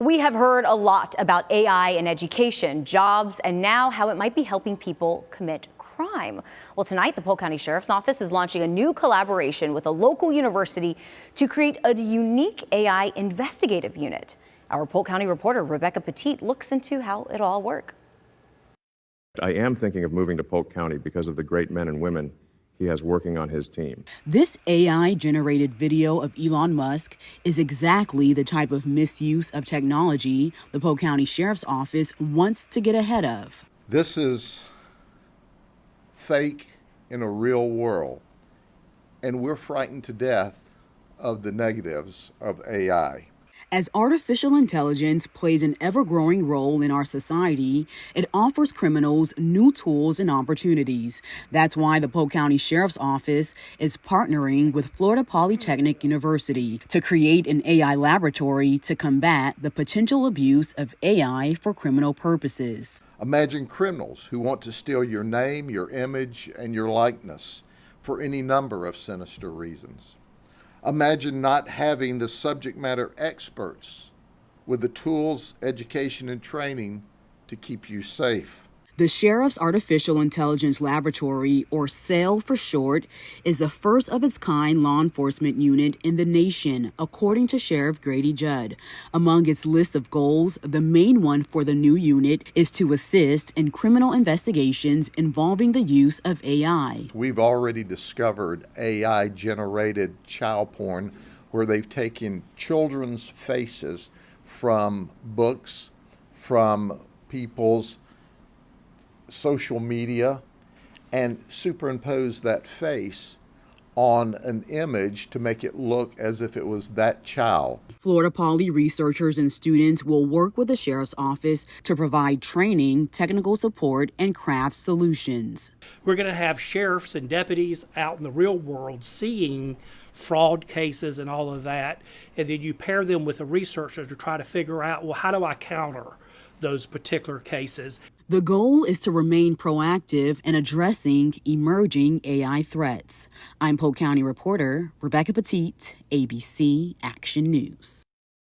We have heard a lot about AI in education, jobs, and now how it might be helping people commit crime. Well, tonight, the Polk County Sheriff's Office is launching a new collaboration with a local university to create a unique AI investigative unit. Our Polk County reporter, Rebecca Petit, looks into how it all works. I am thinking of moving to Polk County because of the great men and women he has working on his team. This AI generated video of Elon Musk is exactly the type of misuse of technology the Polk County Sheriff's Office wants to get ahead of. This is fake in a real world, and we're frightened to death of the negatives of AI. As artificial intelligence plays an ever growing role in our society, it offers criminals new tools and opportunities. That's why the Polk County Sheriff's Office is partnering with Florida Polytechnic University to create an AI laboratory to combat the potential abuse of AI for criminal purposes. Imagine criminals who want to steal your name, your image, and your likeness for any number of sinister reasons. Imagine not having the subject matter experts with the tools, education, and training to keep you safe. The Sheriff's Artificial Intelligence Laboratory, or SAIL for short, is the first of its kind law enforcement unit in the nation, according to Sheriff Grady Judd. Among its list of goals, the main one for the new unit is to assist in criminal investigations involving the use of AI. We've already discovered AI generated child porn where they've taken children's faces from books, from people's social media and superimpose that face on an image to make it look as if it was that child. Florida Poly researchers and students will work with the Sheriff's Office to provide training, technical support, and craft solutions. We're going to have sheriffs and deputies out in the real world seeing fraud cases and all of that, and then you pair them with the researchers to try to figure out, well, how do I counter those particular cases? The goal is to remain proactive in addressing emerging AI threats. I'm Polk County reporter Rebecca Petit, ABC Action News.